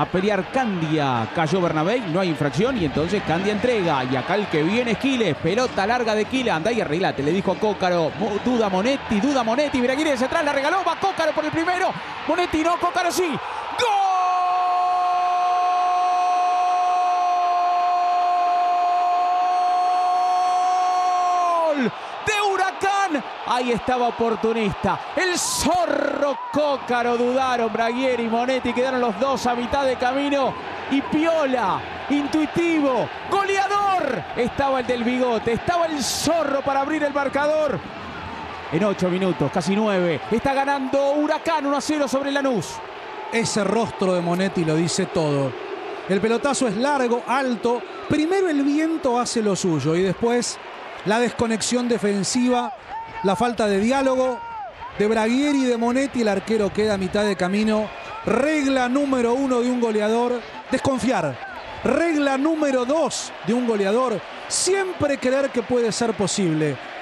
a pelear Candia. Cayó Bernabé, no hay infracción y entonces Candia entrega. Y acá el que viene es Quiles, pelota larga de Quiles, anda y arreglate, le dijo a Cócaro. Duda Monetti, duda Monetti, mira Quiles atrás, la regaló, va Cócaro por el primero. Monetti no, Cócaro sí. ¡Gol! Ahí estaba oportunista. El zorro Cócaro dudaron. Braguieri y Monetti quedaron los dos a mitad de camino. Y Piola, intuitivo, goleador. Estaba el del bigote, estaba el zorro para abrir el marcador. En ocho minutos, casi nueve, está ganando Huracán 1 a 0 sobre Lanús. Ese rostro de Monetti lo dice todo. El pelotazo es largo, alto. Primero el viento hace lo suyo y después la desconexión defensiva, la falta de diálogo de Braguieri y de Monetti. El arquero queda a mitad de camino. Regla número uno de un goleador, desconfiar. Regla número dos de un goleador, siempre creer que puede ser posible.